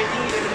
everything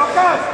Pra casa!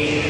eight.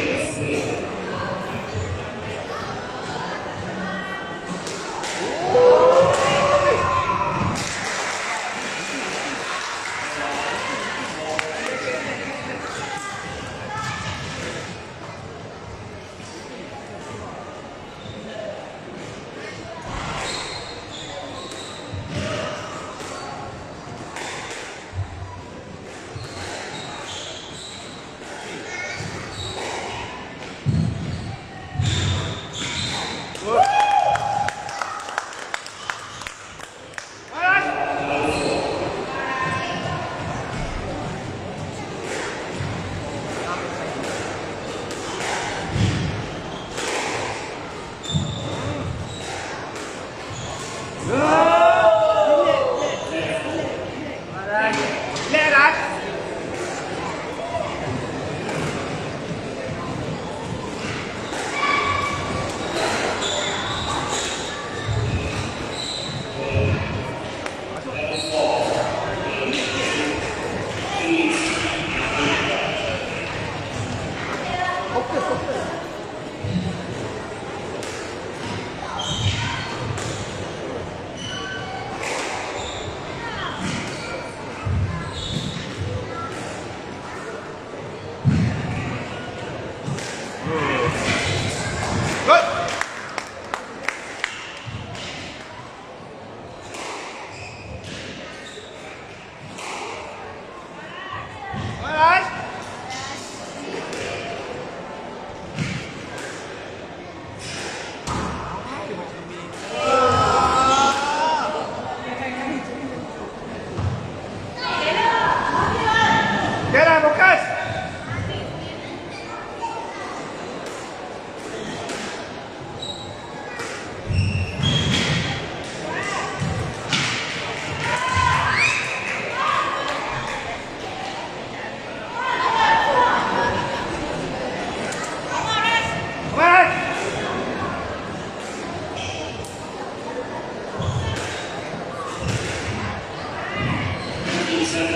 Nhanh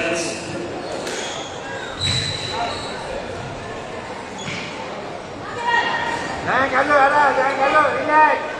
cánh lửa ra, nhanh cánh lửa, đi nhanh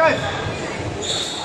返す。